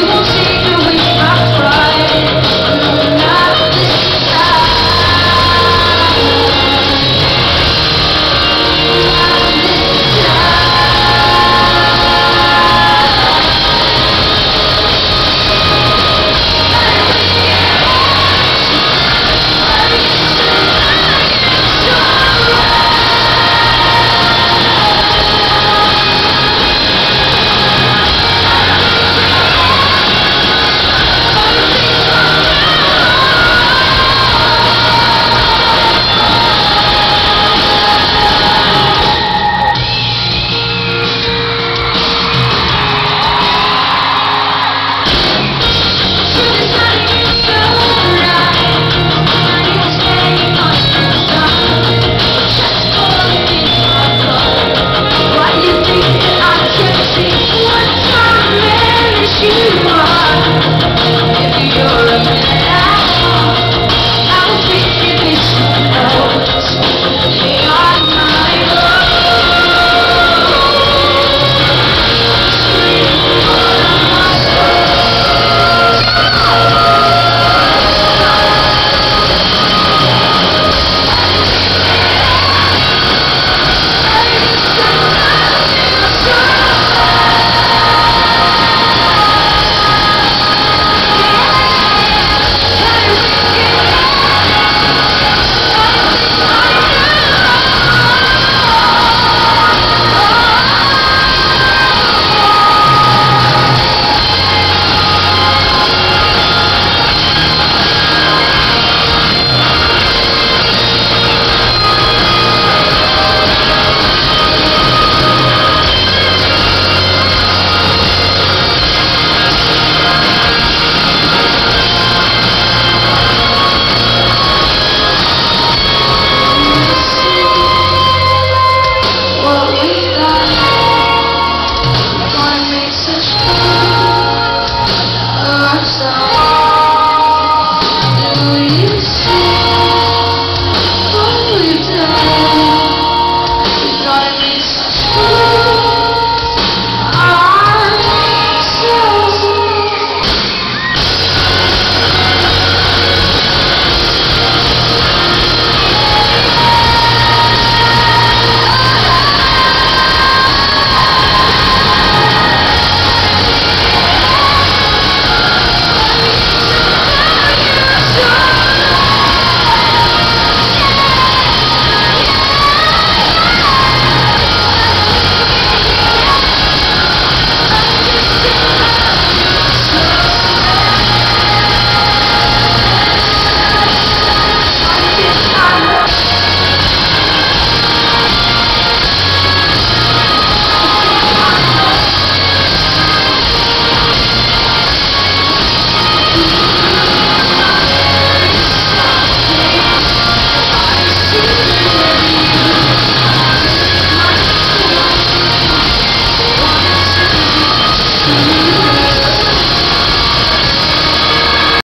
we will see. you are.